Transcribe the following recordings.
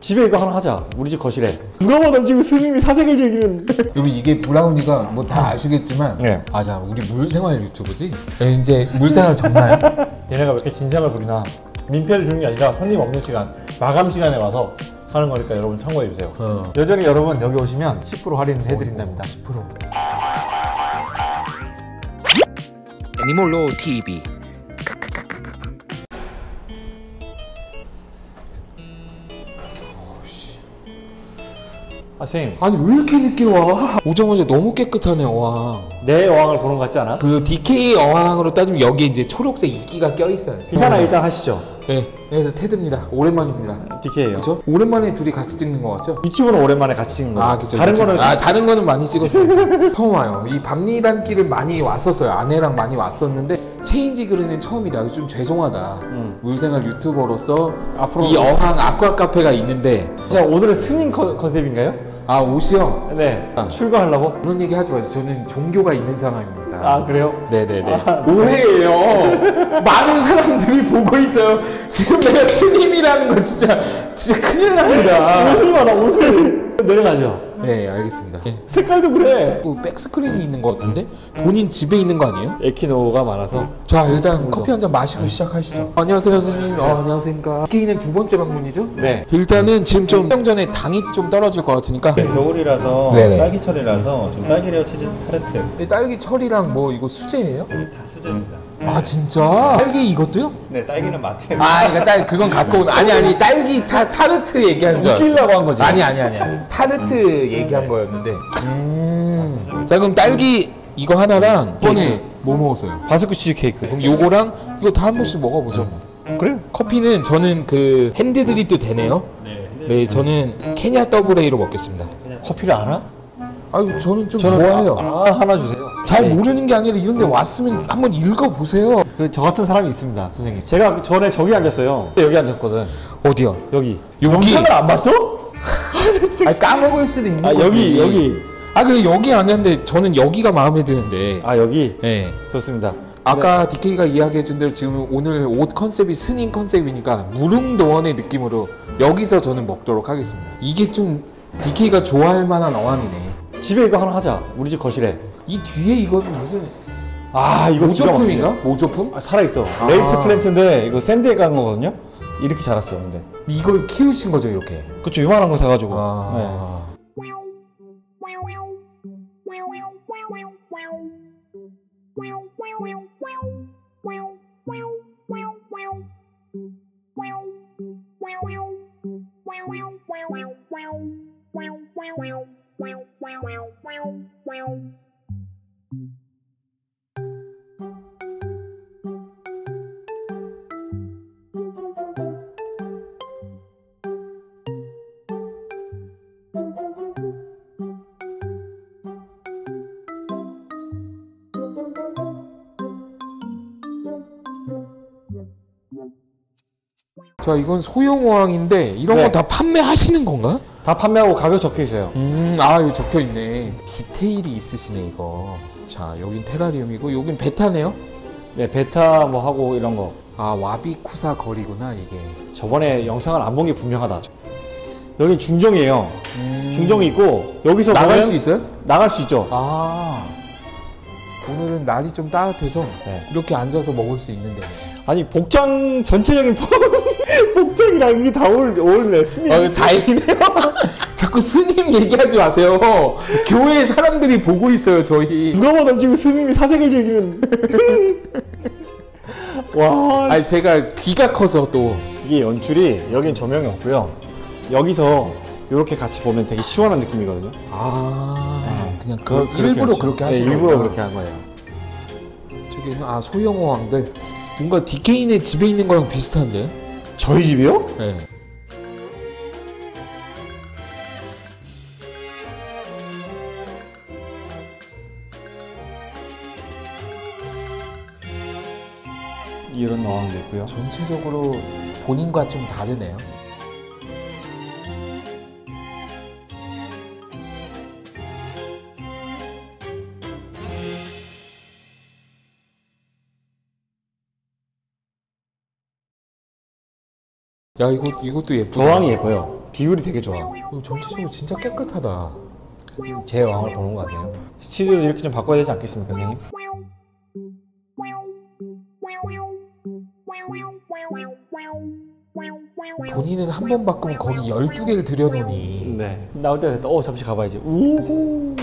집에 이거 하나 하자. 우리 집 거실에. 누가 봐도 지금 스님이 사색을 즐기는. 여러분 이게 브라우니가 뭐 다 아시겠지만 네. 아자 우리 물생활 유튜브지? 네, 이제 물생활 접나요? 얘네가 왜 이렇게 긴장을 부리나. 민폐를 주는 게 아니라 손님 없는 시간, 마감 시간에 와서 하는 거니까 여러분 참고해 주세요. 어. 여전히 여러분 여기 오시면 10% 할인 해 드린답니다. 10% 애니몰로 TV 아, 선생님. 아니 왜 이렇게 늦게 와? 오자마자 너무 깨끗하네 와. 내 어항을 보는 것 같지 않아? 그 DK 어항으로 따지면 여기 이제 초록색 이끼가 껴 있어요. 인사나 일단 하시죠. 네, 그래서 테드입니다. 오랜만입니다. DK예요. 그렇죠? 오랜만에 둘이 같이 찍는 거 같죠? 유튜브는 오랜만에 같이 찍는 거예요. 아, 그죠. 다른 그죠. 거는 아, 다른 거는 많이 찍었어요. 처음 와요. 이 박리단길을 많이 왔었어요. 아내랑 많이 왔었는데 체인지 그린은 처음이다. 좀 죄송하다. 음. 물생활 유튜버로서 앞으로 이 어항 아쿠아 카페가 있는데 자 오늘은 스님 컨- 컨셉인가요? 아 옷이요? 네. 아. 출가하려고? 그런 얘기 하지 마세요. 저는 종교가 있는 사람입니다. 아 그래요? 네네네. 오해예요. 많은 사람들이 보고 있어요. 지금 내가 스님이라는 거 진짜 진짜 큰일 납니다. 옷을 봐라 옷을. 내려가죠. 네 알겠습니다. 예. 색깔도 그래. 또 back screen이 있는 것 같은데 본인 집에 있는 거 아니에요? 에키노가 많아서. 자 일단 커피 한 잔 마시고 시작하시죠. 안녕하세요 선생님. 어, 안녕하십니까. 게이는 두 번째 방문이죠? 네. 일단은 지금 좀형 전에 당이 좀 떨어질 것 같으니까 겨울이라서 네네. 딸기철이라서 좀 딸기레어 치즈 타르트 이 딸기 철이랑 뭐 이거 수제예요? 다 수제입니다. 아 진짜? 딸기 이것도요? 네, 딸기는 마트에 아, 그러니까 딸 그건 갖고 온 아니 아니 딸기 타, 타르트 얘기한 줄 알았어. 웃기려고 한 거지. 아니 아니 아니. 타르트 얘기한 거였는데. 음. 자 그럼 딸기 이거 하나랑 이번에 뭐 먹었어요? 바스크 치즈 케이크. 그럼 요거랑 이거 다 한 번씩 먹어보죠. 뭐. 그래? 커피는 저는 그 핸드 드립도 되네요. 네, 네, 저는 케냐 더블 A로 먹겠습니다. 커피를 알아? 아유, 저는 좀 저는 좋아해요. 아, 아, 하나 주세요. 잘 네. 모르는 게 아니라 이런 데 왔으면 한번 읽어 보세요. 그 저 같은 사람이 있습니다, 선생님. 제가 전에 저기 앉았어요. 여기 앉았거든. 어디요? 여기. 여기? 영상을 안 봤어? 아 까먹을 수도 있는 아 거지. 여기 여기. 아 그래 여기 아니었는데 저는 여기가 마음에 드는데. 아 여기. 네. 좋습니다. 아까 DK가 이야기해준 대로 지금 오늘 옷 컨셉이 스님 컨셉이니까 무릉도원의 느낌으로 여기서 저는 먹도록 하겠습니다. 이게 좀 DK가 좋아할 만한 어항이네. 집에 이거 하나 하자. 우리 집 거실에. 이 뒤에 이거는 무슨 아 이거 기가 모조품인가? 모조품? 아, 살아 있어. 아. 레이스 플랜트인데 이거 샌드에 간 거거든요. 이렇게 자랐어, 근데. 이걸 키우신 거죠 이렇게? 그쵸 요만한 거 사가지고. 네. 아. 자 이건 소형 어항인데 이런 네. 거다 판매하시는 건가? 다 판매하고 가격 적혀 있어요. 음, 아, 여기 적혀 있네. 디테일이 있으시네, 이거. 자, 여긴 테라리움이고, 여긴 베타네요? 네, 베타 뭐 하고 이런 거. 아, 와비쿠사 거리구나, 이게. 저번에 영상을 안 본 게 분명하다. 여기 중정이에요. 중정이 있고 여기서 음. 나갈 수 있어요? 나갈 수 있죠. 아. 오늘은 날이 좀 따뜻해서 네. 이렇게 앉아서 먹을 수 있는데. 아니 복장 전체적인 복장이랑 이게 다 어울- 어울리네. 스님. 아, 다행이네요. 자꾸 스님 얘기하지 마세요. 교회 사람들이 보고 있어요, 저희. 누가 봐도 지금 스님이 사색을 즐기는. 와 아니, 제가 귀가 커서 또. 이게 연출이 여긴 조명이 없고요. 여기서 이렇게 같이 보면 되게 시원한 느낌이거든요. 아, 그냥 그, 그- 그렇게 일부러 그렇게 네, 하시는 일부러 거구나. 그렇게 한 거예요. 저기는 아 소형 어항들 뭔가 DK네 집에 있는 거랑 비슷한데? 저희 집이요? 네. 이런 어항도 있고요. 전체적으로 본인과 좀 다르네요. 야 이거 이것도 예쁘다. 저 어항이 예뻐요. 비율이 되게 좋아. 이거 전체적으로 진짜 깨끗하다. 제 왕을 보는 것 같네요. 치즈도 이렇게 좀 바꿔야 되지 않겠습니까, 선생님? 본인은 한 번 바꾸면 거기 12개를 들여놓으니 네. 나올 때 됐다. 어, 잠시 가봐야지. 우후.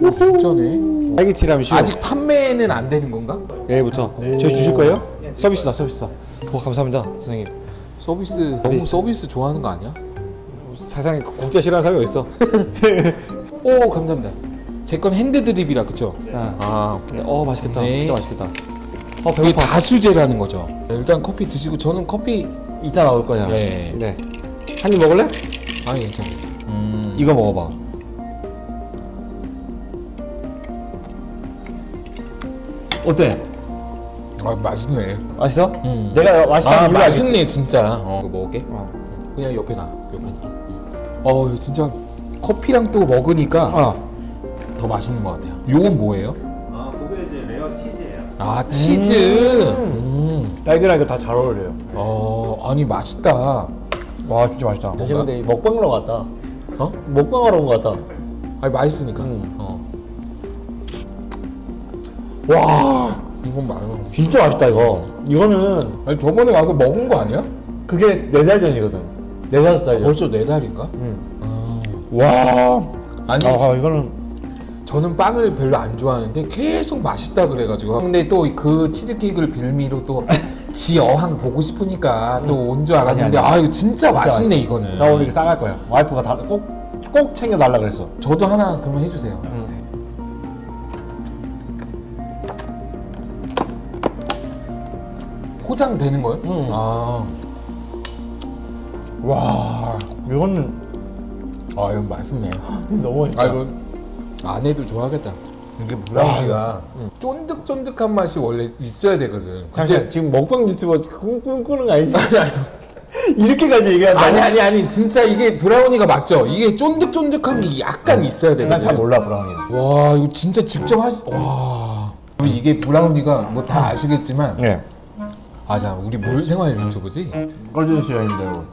오, 진짜네. 딸기 티라미슈. 아직 판매는 안 되는 건가? 내일부터 저희 주실 거예요? 서비스다, 서비스다. 오, 감사합니다, 선생님. 서비스 너무 서비스 좋아하는 거 아니야? 세상에 공짜 싫어하는 사람이 어딨어? 오 감사합니다. 제 건 핸드 드립이라 그쵸? 아, 아 근데 어 맛있겠다. 네. 진짜 맛있겠다. 어 이게 배고파. 다 수제라는 거죠. 네, 일단 커피 드시고 저는 커피 이따 나올 거냐? 네. 네. 한 입 먹을래? 아 괜찮아요. 음 이거 먹어봐. 어때? 아 맛있네. 맛있어? 음. 내가 맛있다는 아 맛있네 알겠지? 진짜. 어 이거 먹을게. 어. 그냥 옆에 놔. 옆에 놔. 어 이거 진짜 커피랑 또 먹으니까 어. 더 맛있는 것 같아요. 요건 뭐예요? 아, 그게 이제 rare 치즈예요. 아 치즈. 음. 딸기랑 이거 다 잘 어울려요. 어 아니 맛있다. 와 진짜 맛있다. 뭔가? 근데 이 먹방으로 갔다. 어? 먹방하러 온 것 같다. 아니 맛있으니까. 음. 어. 와 이건 맛있어. 진짜 맛있다 이거. 이거는 아니 저번에 와서 먹은 거 아니야? 그게 네 달 전이거든. 네 다섯 살 전. 벌써 네 달인가? 응. 아. 와. 아니 아 이거는 저는 빵을 별로 안 좋아하는데 계속 맛있다 그래가지고 근데 또 그 치즈케이크를 빌미로 또 지 어항 보고 싶으니까 또 온 줄 알았는데 아니, 아니. 아 이거 진짜 맛있네 이거는 나 오늘 이거 싸갈 거야. 와이프가 다, 꼭, 꼭 챙겨 달라 그랬어. 저도 하나 그러면 해주세요 포장되는 거예요? 응. 아, 와 이거는 아 이건 맛있네 너무 맛있다. 아 이건 아내도 좋아하겠다 이게 브라우니가 쫀득쫀득한 맛이 원래 있어야 되거든 잠시만 지금 먹방 유튜버 꿈꾸는 거 아니지? 이렇게까지 얘기한다. 아니 아니 아니 진짜 이게 브라우니가 맞죠? 이게 쫀득쫀득한 게 약간 있어야 되거든. 난잘 몰라 브라우니. 와 이거 진짜 직접 하시. 와 이게 브라우니가 뭐 다 아시겠지만 네. 아자 우리 물생활 유튜브지. 꺼진 시간인데요.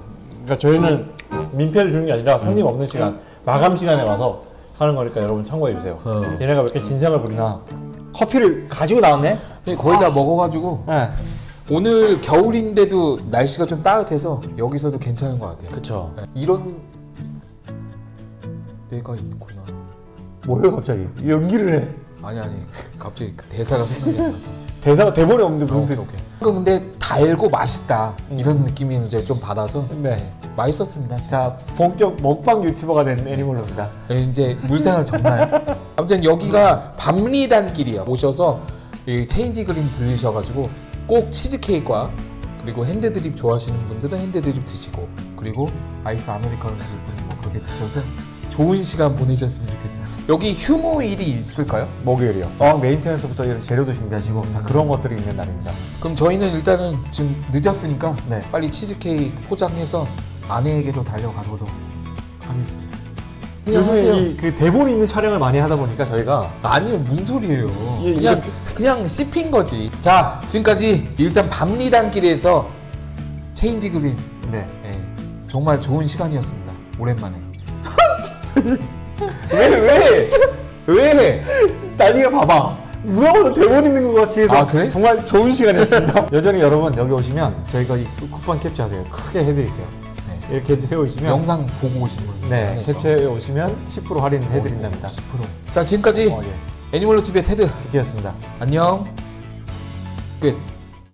그러니까 저희는 민폐를 주는 게 아니라 손님 없는 시간, 마감 시간에 와서 하는 거니까 여러분 참고해 주세요. 어. 얘네가 왜 이렇게 진상을 부리나? 커피를 가지고 나왔네? 근데 거의 다 먹어가지고 네. 오늘 겨울인데도 날씨가 좀 따뜻해서 여기서도 괜찮은 것 같아요. 그쵸. 네, 이런 데가 있구나. 뭐예요 갑자기? 연기를 해. 아니 아니 갑자기 그 대사가 생각이 안 나서. 대사가 대본이 없는데 무슨 오케이 대... 오케이. 근데 달고 맛있다 이런 느낌이 이제 좀 받아서 네. 맛있었습니다. 진짜. 자 본격 먹방 유튜버가 된 애니멀로입니다. 네, 이제 물생활 정말. 아무튼 여기가 밤리단길이요. 오셔서 이 체인지 그린 들리셔가지고 꼭 치즈케이크와 그리고 hand drip 좋아하시는 분들은 hand drip 드시고 그리고 아이스 아메리카노 드실 분은 뭐 그렇게 드셔서 좋은 시간 보내셨으면 좋겠습니다. 여기 휴무일이 있을까요? 목요일이요. 어 메인테넌스부터 이런 재료도 준비하시고 다 그런 것들이 있는 날입니다. 그럼 저희는 일단은 지금 늦었으니까 네. 빨리 치즈케이크 포장해서 아내에게로 달려가도록 하겠습니다. 요즘에 하세요. 이그 대본이 있는 촬영을 많이 하다 보니까 저희가 아니요 무슨 소리예요 예, 그냥 이렇게- 그냥 씹힌 거지 자 지금까지 일산 밤리단길에서 체인지 그린 네. 예, 정말 좋은 시간이었습니다 오랜만에 왜 왜? 왜? 나중에 봐봐. 누가 봐도 대본 있는 것 같이 해서 아, 그래? 정말 좋은 시간이었습니다. 여전히 여러분 여기 오시면 저희가 이 쿠폰 캡처하세요. 크게 해드릴게요. 네. 이렇게 해 오시면 영상 보고 오신 분 네 안에서 캡처해 오시면 10% 할인 해드린답니다. 10%. 자 지금까지 어, 예. 애니멀로 TV의 테드 디키였습니다. 안녕 끝